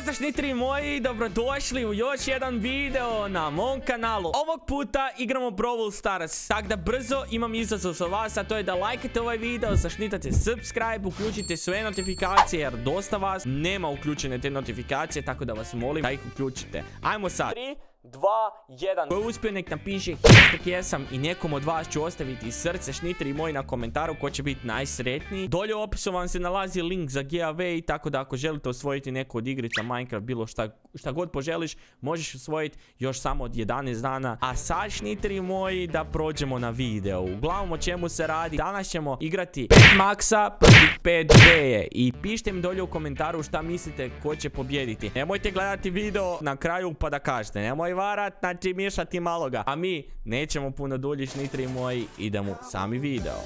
Pozdrav šnitri moji, dobrodošli u još jedan video na mom kanalu. Ovog puta igramo Brawl Stars. Tako da brzo imam izazov za vas, a to je da lajkate ovaj video, zašnitate subscribe, uključite sve notifikacije Jer dosta vas nema uključene te notifikacije, tako da vas molim da ih uključite. Ajmo sad. 3, 2, 1 Ko je uspio nek napiše hashtag jesam i nekom od vas ću ostaviti srce šnitri moji na komentaru ko će biti najsretniji. Dolje u opisu vam se nalazi link za giveaway tako da ako želite osvojiti neku od igrica Minecraft bilo šta, šta god poželiš možeš osvojiti još samo od 11 dana. A sad šnitri moji da prođemo na video Uglavnom o čemu se radi? Danas ćemo igrati 5 maksa protiv 5 b I pišite mi dolje u komentaru šta mislite ko će pobjediti Nemojte gledati video na kraju pa da kažete Nemoj varat, znači miješati maloga. A mi nećemo puno dulji šnitri moji Idemo sami video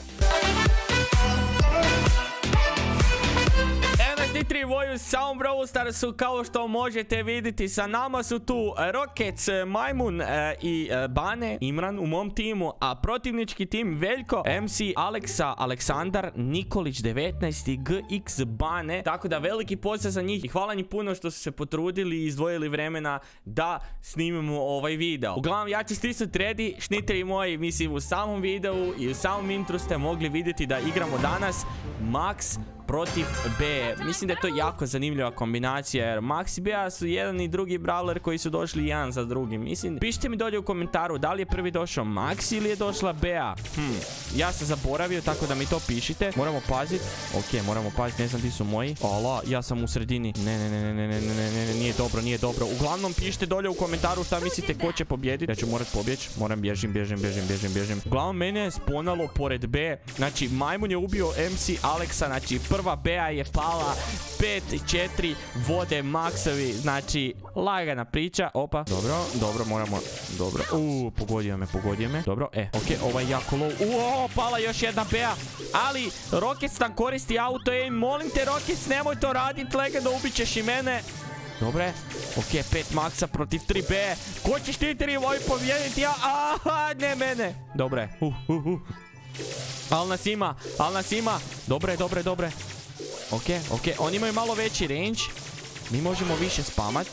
Šnitri moju Sound Brawl Starsu kao što možete vidjeti sa nama su tu Rockets, Majmun e, i e, Bane, Imran u mom timu, a protivnički tim Veljko, MC, Aleksa, Aleksandar, Nikolić 19 i GX Bane, tako da veliki pozdrav za njih i hvala njih puno što su se potrudili i izdvojili vremena da snimimo ovaj video. Uglavnom ja ću stisnuti ready, šnitri moji, mislim u samom videu i u samom intru ste mogli vidjeti da igramo danas Max protiv B. Mislim da je to jako zanimljiva kombinacija jer Max i Bea su jedan i drugi brawler koji su došli jedan za drugim. Mislim, pišite mi dolje u komentaru da li je prvi došao Max ili je došla Bea. Hm, ja sam zaboravio tako da mi to pišite. Moramo paziti. Ok, moramo paziti, ne znam di su moji. Ala, ja sam u sredini. Ne, ne, ne, ne, ne, ne, ne, ne, ne, nije dobro, nije dobro. Uglavnom pišite dolje u komentaru šta mislite ko će pobjediti. Ja ću morat pobjeći. Moram bježim, bježim, bježim, bježim, bježim. Uglavnom mene je sponalo pored B. Znači, Majmun je ubio MC Alexa, znači prva Bea je pala 5-4 vode maksovi Znači lagana priča Opa. Dobro Dobro moramo Dobro. Uuu pogodio me Pogodio me. Dobro E ok Ovo je jako low. Uuu pala još jedna Bea Ali Rockets nam koristi auto Ej molim te Rockets Nemoj to radit Legendo ubit ćeš i mene. Dobre, ok, 5 maksa protiv 3B Ko će štititi moj pobjediti ja? Aha, ne mene. Dobre, uh, uh, uh Al nas ima, al nas ima. Dobre, dobre, dobre. Ok, ok, oni imaju malo veći range. Mi možemo više spamat.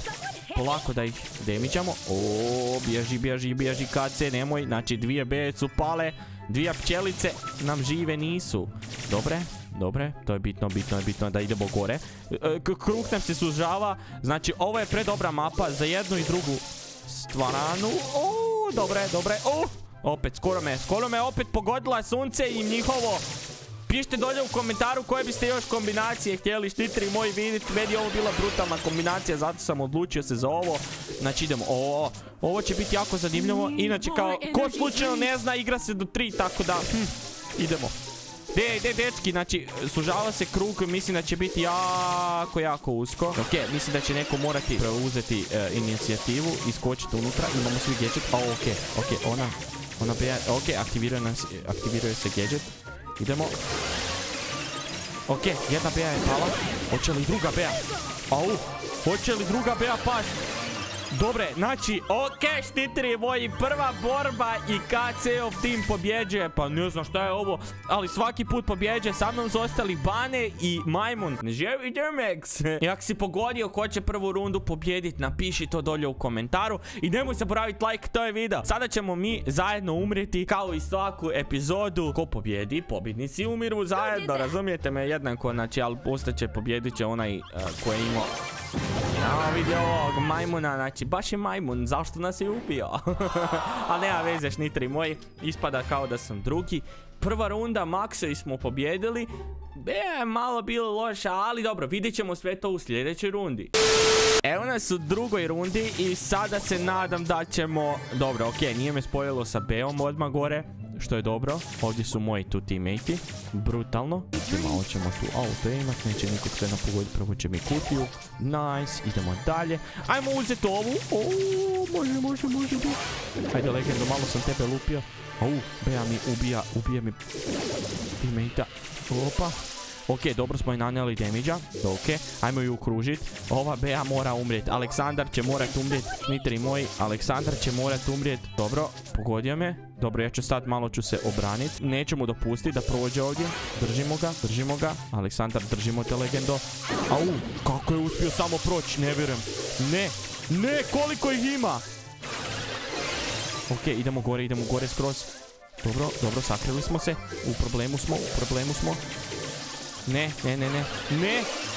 Polako da ih demićamo O, bježi, bježi, bježi KC, nemoj. Znači dvije B su pale Dvije pčelice nam žive nisu. Dobre, dobre, to je bitno, bitno bitno da idemo gore. E, Kruh nam se sužava. Znači ovo je predobra mapa za jednu i drugu stvaranu O, dobre, dobre, o Opet, skoro me, skoro me opet pogodila sunce i njihovo Pišite dolje u komentaru koje biste još kombinacije htjeli štitri moji vidjeti. Meni je ovo bila brutalna kombinacija, zato sam odlučio se za ovo. Znači idemo, ovo, ovo će biti jako zanimljivo. Inače kao, ko slučajno ne zna, igra se do 3, tako da, hm, idemo. De, de, dečki, znači, sužava se krug, mislim da će biti jako, jako usko. Ok, mislim da će neko morati preuzeti e, inicijativu, iskočiti unutra, imamo svi gadget. O, ok, ok, ona, ona beja, ok, aktiviruje, nas, aktiviruje se gadget. Idemo. Ok, jedna beja je pala. Hoće li druga beja? Au, hoće li druga beja past? Dobre, znači, ok, štitri moji, prva borba i KC-ov tim pobjeđuje. Pa ne znam šta je ovo, ali svaki put pobjeđuje. Sa mnom su ostali Bane i Majmun. Živi Dermex. I ako si pogodio ko će prvu rundu pobjediti, napiši to dolje u komentaru. I nemoj zaboraviti like, to je video. Sada ćemo mi zajedno umriti, kao i svaku epizodu. Ko pobjedi, pobjednici umiru zajedno, razumijete me jednako, znači, ali postaće pobjedit će onaj uh, koji je imao ja vidio ovog majmuna, znači baš je majmun, zašto nas je ubio? A nema veze šnitri moji, ispada kao da sam drugi. Prva runda, Maxa smo pobjedili. E, malo bilo loše, ali dobro, vidjet ćemo sve to u sljedećoj rundi. Evo nas u drugoj rundi i sada se nadam da ćemo... Dobro, okej, nije me spojilo sa Beom odmah gore što je dobro. Ovdje su moji tu teammate Brutalno. Malo ćemo tu auto imat, neće nikog sve napogoditi, će mi kutiju. Nice, idemo dalje. Ajmo uzeti ovu. O, može, može, može. Ajde, legendo, malo sam tebe lupio. Au, Bea mi ubija, ubija mi teammate Opa. Ok, dobro smo i nanijeli damage Ok, ajmo ju ukružit. Ova Bea mora umrijet. Aleksandar će morat umrijet. Nitri moji, Aleksandar će morat umrijet. Dobro, pogodio me. Dobro, ja ću sad malo ću se obranit. Neću mu dopustiti da prođe ovdje. Držimo ga, držimo ga. Aleksandar, držimo te legendo. Au, kako je uspio samo proći, ne vjerujem. Ne, ne, koliko ih ima. Ok, idemo gore, idemo gore skroz. Dobro, dobro, sakrili smo se. U problemu smo, u problemu smo. Ne, ne, ne, ne. Ne!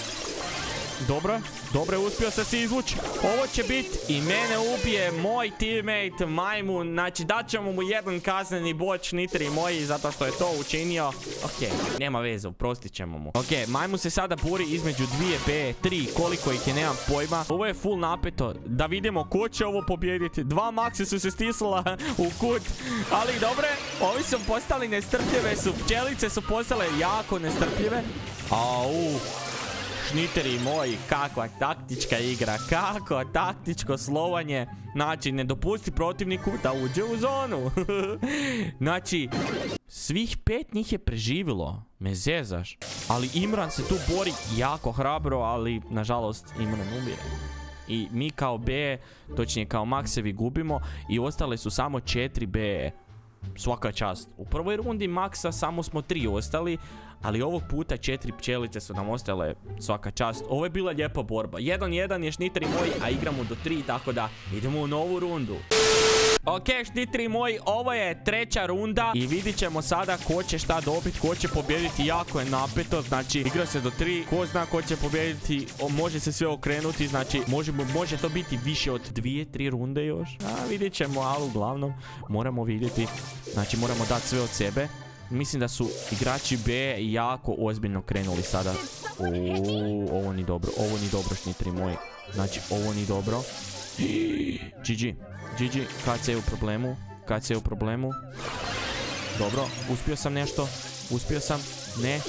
Dobro, dobro, uspio se se izvući. Ovo će biti i mene ubije moj teammate Majmun. Znači, dat ćemo mu jedan kazneni boč nitri moji zato što je to učinio. Ok, nema veze, prostit ćemo mu. Ok, Majmun se sada buri između dvije B, tri, koliko ih je, nemam pojma. Ovo je full napeto. Da vidimo ko će ovo pobijediti. Dva maksi su se stisla u kut. Ali dobre, ovi su postali nestrpljive su. Pčelice su postale jako nestrpljive. Au, šniteri moji, kakva taktička igra, kako taktičko slovanje. Znači, ne dopusti protivniku da uđe u zonu. znači, svih pet njih je preživilo. Me zezaš. Ali Imran se tu bori jako hrabro, ali nažalost Imran umire. I mi kao B, točnije kao Maksevi gubimo i ostale su samo 4 B. Svaka čast. U prvoj rundi Maksa samo smo tri ostali, ali ovog puta četiri pčelice su nam ostale svaka čast. Ovo je bila lijepa borba. 1-1 je šnitri moj, a igramo do 3, tako da idemo u novu rundu. Ok, štitri moji, ovo je treća runda i vidit ćemo sada ko će šta dobiti, ko će pobijediti, jako je napeto, znači igra se do tri, ko zna ko će pobijediti, može se sve okrenuti, znači može, može to biti više od dvije, tri runde još, a vidit ćemo, ali uglavnom moramo vidjeti, znači moramo dati sve od sebe. Mislim da su igrači B jako ozbiljno krenuli sada. Ooo, ovo ni dobro, ovo ni dobro šnitri moji. Znači, ovo ni dobro. GG, GG, KC je u problemu, KC je u problemu. Dobro, uspio sam nešto, uspio sam. Ne,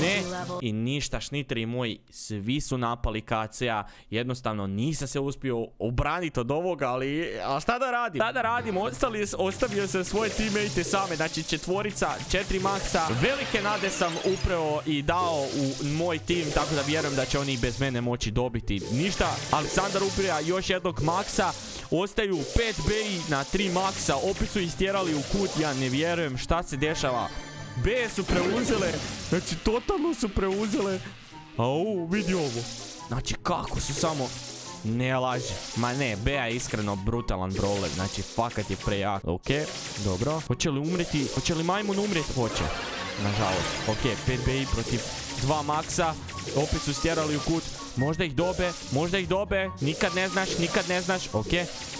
ne. I ništa, šnitri moji, svi su napali KC-a. Jednostavno nisam se uspio obraniti od ovoga, ali a šta da radim? Šta da radim? Ostali, ostavio sam svoje teammate same, znači četvorica, četiri maksa. Velike nade sam upravo i dao u moj tim, tako da vjerujem da će oni bez mene moći dobiti. Ništa, Aleksandar upira još jednog maksa. Ostaju 5 BI na 3 maksa. Opet su istjerali u kut, ja ne vjerujem šta se dešava. B su preuzele. Znači, totalno su preuzele. Au, vidi ovo. Znači, kako su samo... Ne laže. Ma ne, Bea je iskreno brutalan brawler. Znači, fakat je prejak. Ok, dobro. Hoće li umreti? Hoće li majmun umreti? Hoće. Nažalost. Ok, 5 BI protiv 2 maksa. Opet su stjerali u kut. Možda ih dobe, možda ih dobe. Nikad ne znaš, nikad ne znaš. Ok,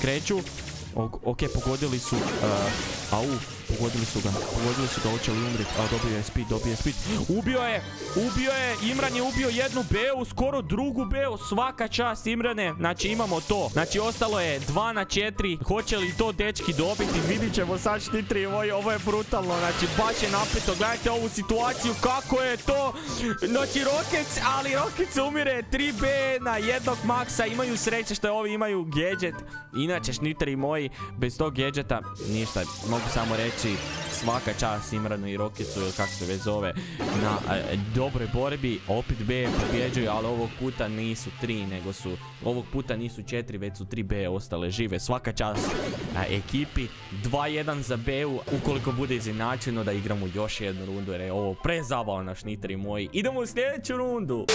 kreću. ok, pogodili su... Uh, au, Pogodili su ga, pogodili su ga, hoće li umrit, a dobio je speed, dobio je speed. Ubio je, ubio je, Imran je ubio jednu Beu, skoro drugu Beu, svaka čast Imrane. Znači imamo to, znači ostalo je 2 na 4, hoće li to dečki dobiti, vidit ćemo sad štitri, ovo je brutalno, znači baš je napeto, gledajte ovu situaciju, kako je to, znači Rockets, ali Rockets umire 3B na jednog maksa, imaju sreće što ovi imaju gadget, inače šnitri moji, bez tog gadgeta, ništa, mogu samo reći znači svaka čast Imranu i Rokicu ili kako se već zove na dobroj borbi. Opet B pobjeđuju, ali ovog puta nisu tri, nego su ovog puta nisu četiri, već su tri B ostale žive. Svaka čast ekipi. 2-1 za B-u. Ukoliko bude izinačeno da igramo još jednu rundu jer je ovo prezabavno naš nitri moji. Idemo u sljedeću rundu.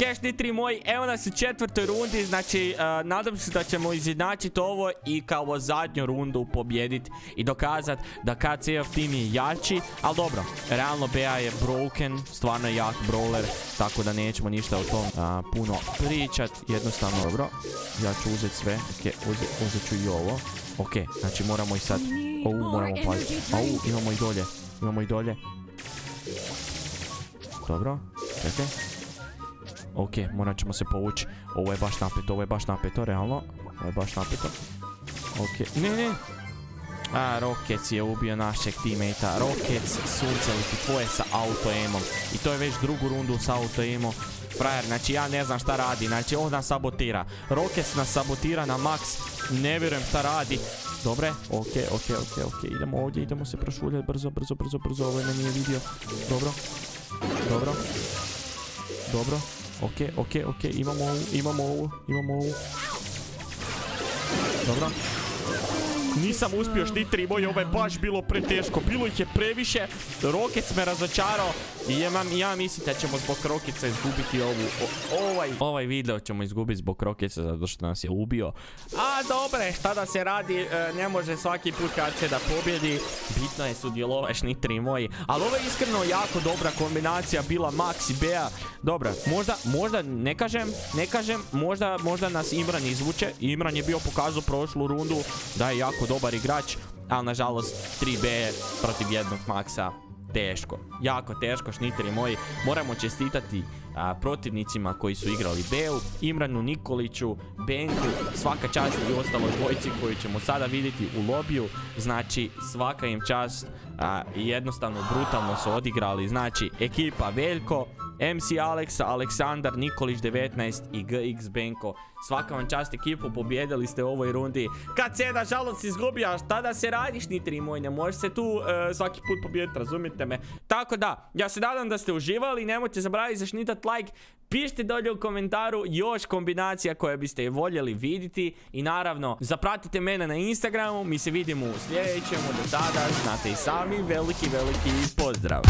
Cash nitri moji, evo nas u četvrtoj rundi. Znači, nadam se da ćemo izjednačiti ovo i kao zadnju rundu pobjediti i dokazati da KCF tim je jači, ali dobro, realno BA je broken, stvarno je jak brawler, tako da nećemo ništa o tom puno pričat, jednostavno dobro, ja ću uzeti sve, ok, uzet, ću i ovo, ok, znači moramo i sad, ovu moramo paziti, au, imamo i dolje, imamo i dolje, dobro, čekaj, ok, morat ćemo se povući, ovo je baš napeto, ovo je baš napeto, realno, ovo je baš napeto, ok, ne, ne, a, Rockets je ubio našeg teammatea. Rockets, sunceliti tvoje sa auto-aimom. I to je već drugu rundu sa auto-aimom. Frajer, znači ja ne znam šta radi. Znači on nas sabotira. Rockets nas sabotira na max. Ne vjerujem šta radi. Dobre, ok, ok, ok, ok. Idemo ovdje, idemo se prošuljati brzo, brzo, brzo, brzo. Ovo me nije vidio. Dobro. Dobro. dobro. Okej, okej, okej, imamo ovu, imamo ovu, imamo ovu. Dobro. Nisam uspio štitri moj, ovo je baš bilo preteško. Bilo ih je previše. Rockets me razočarao. I ja, mislim da ćemo zbog Rocketsa izgubiti ovu, ovaj, ovaj video ćemo izgubiti zbog Rocketsa zato što nas je ubio. A dobre, šta da se radi, e, ne može svaki put kad će da pobjedi. Bitno je sudjelovaš nitri moji. Ali ovo je iskreno jako dobra kombinacija bila Max i Bea. Dobra, možda, možda, ne kažem, ne kažem, možda, možda nas Imran izvuče. Imran je bio pokazao prošlu rundu da je jako dobar igrač, ali nažalost 3B protiv jednog Maxa teško, jako teško šniteri moji. Moramo čestitati protivnicima koji su igrali Beu, Imranu Nikoliću, Benku, svaka čast i ostaloj dvojici koju ćemo sada vidjeti u lobiju. Znači svaka im čast, a, jednostavno brutalno su odigrali. Znači ekipa Veljko, MC Alex, Aleksandar, Nikolić 19 i GX Benko. Svaka vam čast ekipu, pobjedili ste u ovoj rundi. Kad se nažalost izgubio, a šta da se radiš nitri moj, ne možeš se tu e, svaki put pobijediti, razumijete me. Tako da, ja se nadam da ste uživali, nemojte zaboraviti zašnitat like, Pišite dolje u komentaru još kombinacija koje biste voljeli vidjeti i naravno zapratite mene na Instagramu, mi se vidimo u sljedećem, do tada znate i sami, veliki veliki pozdrav!